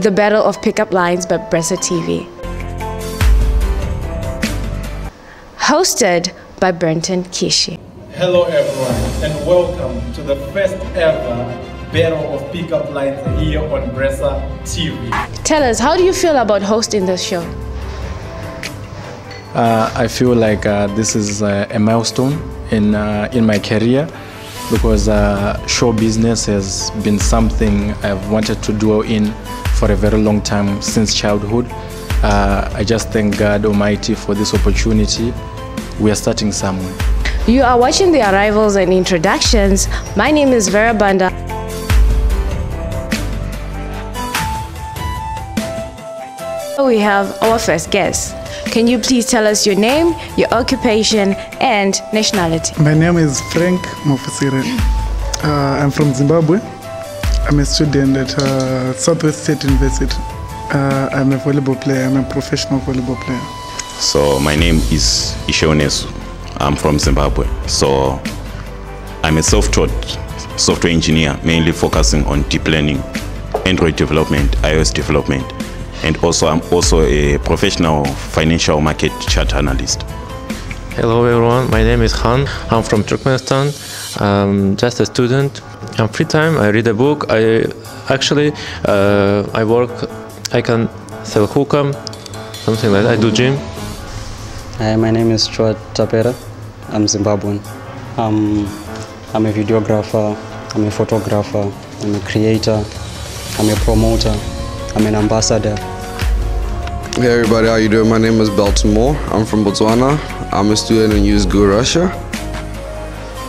The Battle of Pickup Lines by Bressa TV. Hosted by Brenton Kiss. Hello everyone and welcome to the first ever Battle of Pickup Lines here on Bressa TV. Tell us, how do you feel about hosting this show? Uh, I feel like uh, this is uh, a milestone in uh, in my career because uh, show business has been something I've wanted to dwell in for a very long time since childhood. Uh, I just thank God Almighty for this opportunity. We are starting somewhere. You are watching the arrivals and introductions. My name is Vera Banda. We have our first guest. Can you please tell us your name, your occupation, and nationality? My name is Frank Mofusire. Uh, I'm from Zimbabwe. I'm a student at uh, Southwest State University. Uh, I'm a volleyball player. I'm a professional volleyball player. So my name is Ishonesu. I'm from Zimbabwe. So I'm a self-taught software engineer, mainly focusing on deep learning, Android development, iOS development, and also I'm also a professional financial market chart analyst. Hello everyone, my name is Han. I'm from Turkmenistan. I'm just a student. On free time, I read a book. I actually uh, I work. I can sell hookah, something like that. I do gym. Hi, my name is Stuart Tapera. I'm Zimbabwean. Um, I'm a videographer, I'm a photographer, I'm a creator, I'm a promoter, I'm an ambassador. Hey everybody, how you doing? My name is Belton Moore. I'm from Botswana. I'm a student in USGU Russia.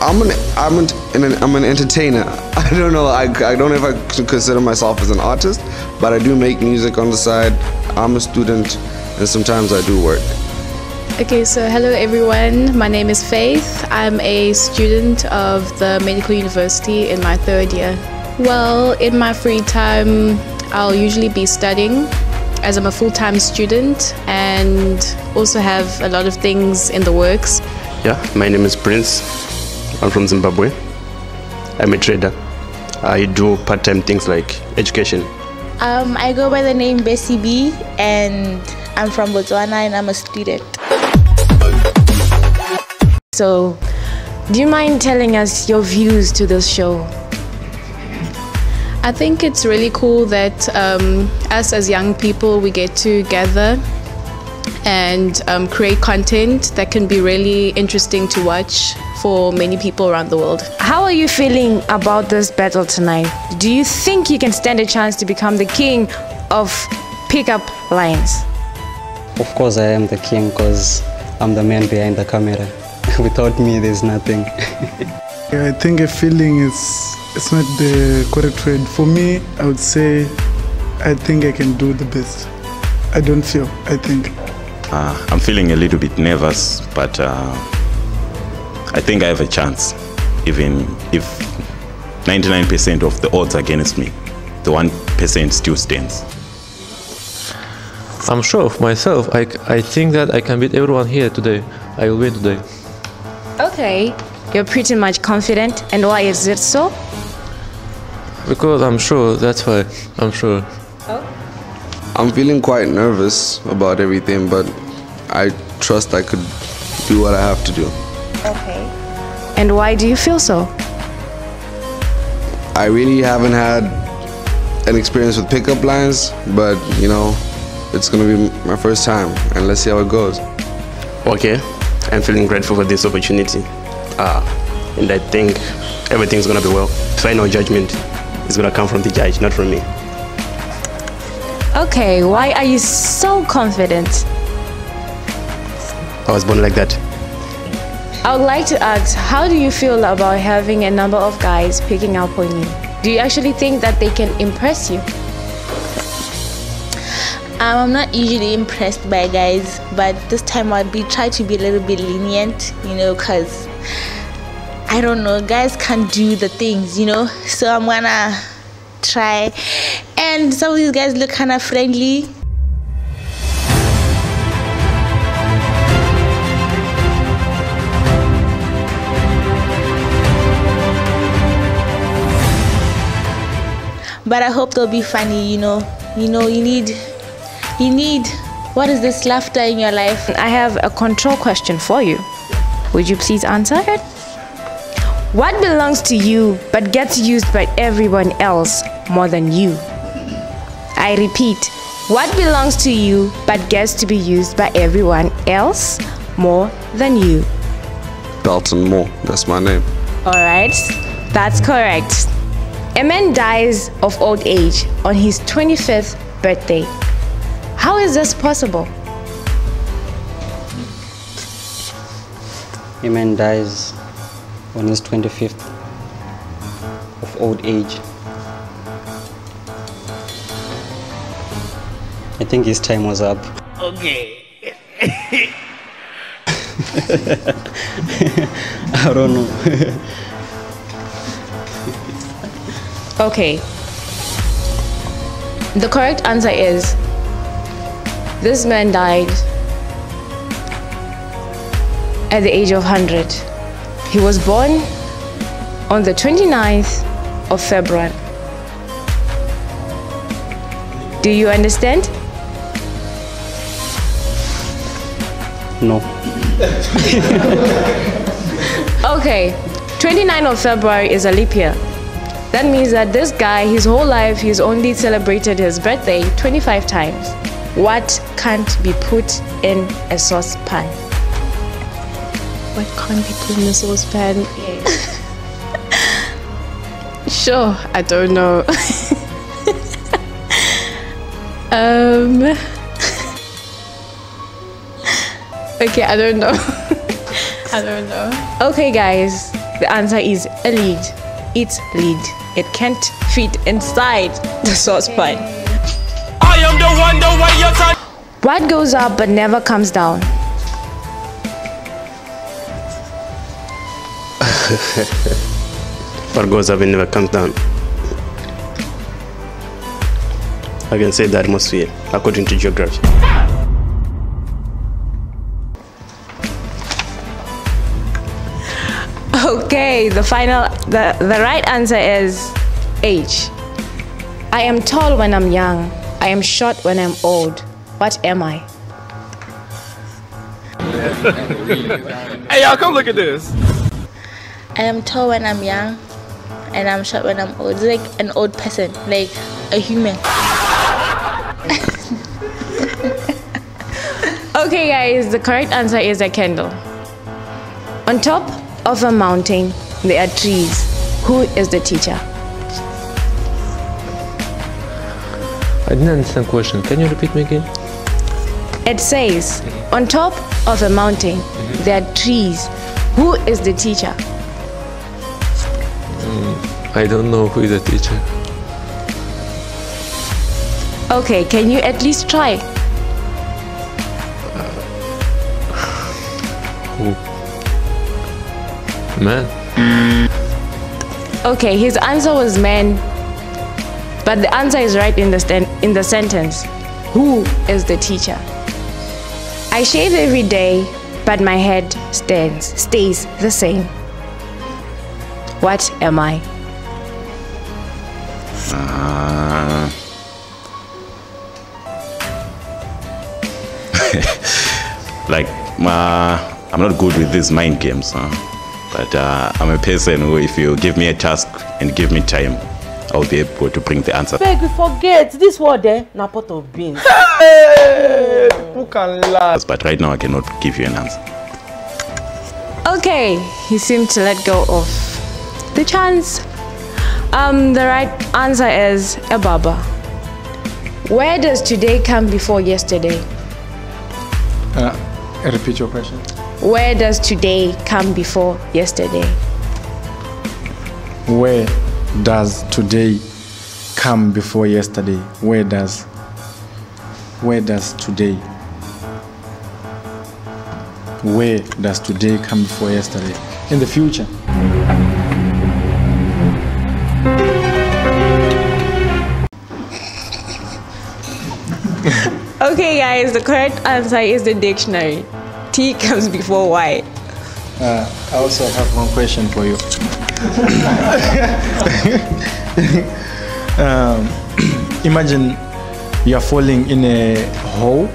I'm an I'm an, an I'm an entertainer. I don't know. I, I don't know if I can consider myself as an artist, but I do make music on the side. I'm a student, and sometimes I do work. Okay, so hello everyone. My name is Faith. I'm a student of the Medical University in my third year. Well, in my free time, I'll usually be studying as I'm a full time student and also have a lot of things in the works. Yeah, my name is Prince. I'm from Zimbabwe. I'm a trader. I do part time things like education. Um, I go by the name Bessie B and I'm from Botswana and I'm a student. So, do you mind telling us your views to this show? I think it's really cool that um, us as young people we get to gather and um, create content that can be really interesting to watch for many people around the world. How are you feeling about this battle tonight? Do you think you can stand a chance to become the king of pickup lines? Of course, I am the king because I'm the man behind the camera. Without me, there's nothing. Yeah, I think a feeling is it's not the correct word. For me, I would say I think I can do the best. I don't feel, I think. Uh, I'm feeling a little bit nervous, but uh, I think I have a chance, even if 99% of the odds against me, the 1% still stands. I'm sure of myself. I, I think that I can beat everyone here today. I will win today. Okay, you're pretty much confident. And why is it so? Because I'm sure, that's why. I'm sure. Oh. I'm feeling quite nervous about everything, but I trust I could do what I have to do. Okay. And why do you feel so? I really haven't had an experience with pickup lines, but you know, it's gonna be my first time, and let's see how it goes. Okay, I'm feeling grateful for this opportunity. Uh, and I think everything's gonna be well. Final judgment is gonna come from the judge, not from me. Okay, why are you so confident? I was born like that. I would like to ask, how do you feel about having a number of guys picking up on you? Do you actually think that they can impress you? Um, I'm not usually impressed by guys, but this time I'll be try to be a little bit lenient, you know, cause I don't know, guys can't do the things, you know. So I'm gonna try, and some of these guys look kind of friendly. But I hope they'll be funny, you know. you know, you need, you need, what is this laughter in your life? I have a control question for you. Would you please answer it? What belongs to you but gets used by everyone else more than you? I repeat, what belongs to you but gets to be used by everyone else more than you? Belton Moore, that's my name. Alright, that's correct. A man dies of old age on his 25th birthday. How is this possible? A man dies on his 25th of old age. I think his time was up. Okay. I don't know. Okay. The correct answer is this man died at the age of 100. He was born on the 29th of February. Do you understand? No. Okay, 29th of February is a leap year. That means that this guy, his whole life, he's only celebrated his birthday 25 times. What can't be put in a saucepan? What can't be put in a saucepan? sure, I don't know. um. okay, I don't know. I don't know. Okay, guys, the answer is a lead. It's lead. It can't fit inside the saucepan. I am the one, the way you turn. What goes up but never comes down? what goes up and never comes down. I can say the atmosphere according to geography. Okay, the final, the, the right answer is age. I am tall when I'm young. I am short when I'm old. What am I? hey, y'all, come look at this. I am tall when I'm young, and I'm short when I'm old. It's like an old person, like a human. Okay, guys, the correct answer is a candle. On top of a mountain, there are trees. Who is the teacher? I didn't understand the question. Can you repeat me again? It says, on top of a mountain, there are trees. Who is the teacher? Mm, I don't know who is the teacher. Okay, can you at least try? Who? Man. Okay, his answer was man, but the answer is right in the in the sentence. Who is the teacher? I shave every day, but my head stands stays the same. What am I? Uh, like, uh, I'm not good with these mind games, huh? But uh, I'm a person who, if you give me a task and give me time, I'll be able to bring the answer. Beg you forget this word eh? Na pot of beans. Hey, who can last? But right now, I cannot give you an answer. Okay, he seemed to let go of the chance. Um, the right answer is a baba. Where does today come before yesterday? Uh, repeat your question. Where does today come before yesterday? Where does today come before yesterday? Where does where does today where does today come before yesterday? In the future. Okay, guys, the correct answer is the dictionary. T comes before Y. Uh, I also have one question for you. um, imagine you are falling in a hole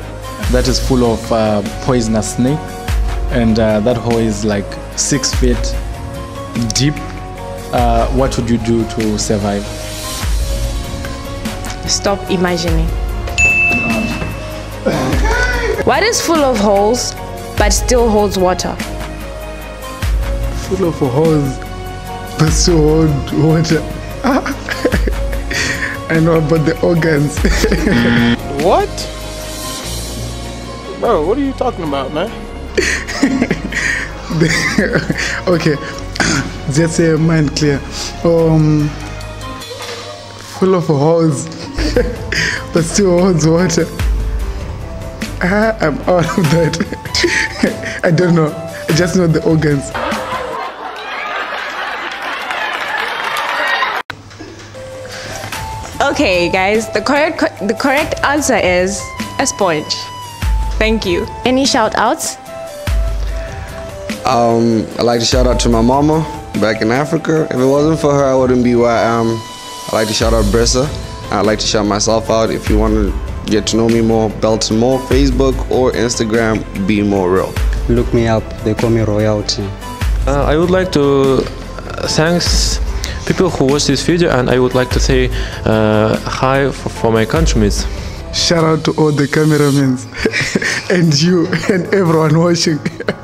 that is full of uh, poisonous snake, and uh, that hole is like six feet deep. Uh, what would you do to survive? Stop imagining. What is full of holes but still holds water? Full of holes, but still hold water. I know about the organs. What? Bro, what are you talking about, man? okay, just say mind clear. Um, full of holes, but still holds water. Ah, I'm out of that. I don't know. I just know the organs. Okay, guys, the correct the correct answer is a sponge. Thank you. Any shout outs? Um, I'd like to shout out to my mama back in Africa. If it wasn't for her, I wouldn't be where I am. I'd like to shout out Bressa. I'd like to shout myself out. If you want to get to know me more, Belton More, Facebook or Instagram, be more real. Look me up. They call me Royalty. Uh, I would like to uh, thanks people who watch this video and I would like to say uh, hi for, for my countrymates. Shout out to all the cameramen and you and everyone watching.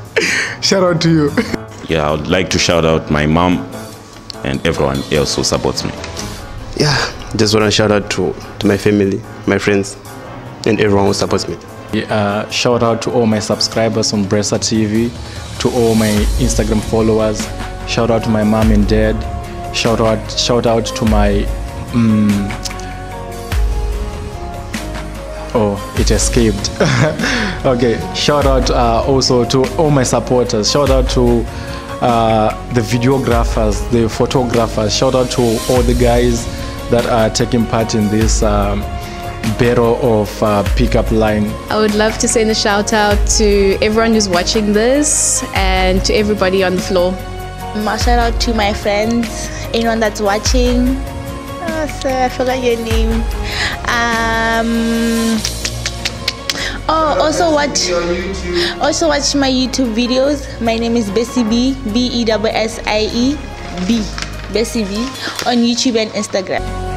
Shout out to you. Yeah, I would like to shout out my mom and everyone else who supports me. Yeah, just want to shout out to, to my family, my friends, and everyone who supports me. Uh, shout out to all my subscribers on Bressa TV, to all my Instagram followers. Shout out to my mom and dad. Shout out, shout out to my. mm oh, it escaped. okay, shout out uh, also to all my supporters. Shout out to uh, the videographers, the photographers. Shout out to all the guys that are taking part in this. Um, battle of uh, pickup line I would love to send a shout out to everyone who's watching this and to everybody on the floor. A shout out to my friends, anyone that's watching. Oh, sir, I forgot your name. Um, oh, also watch, also watch my YouTube videos. My name is Bessie B, B E S S I E B, Bessie B, on YouTube and Instagram.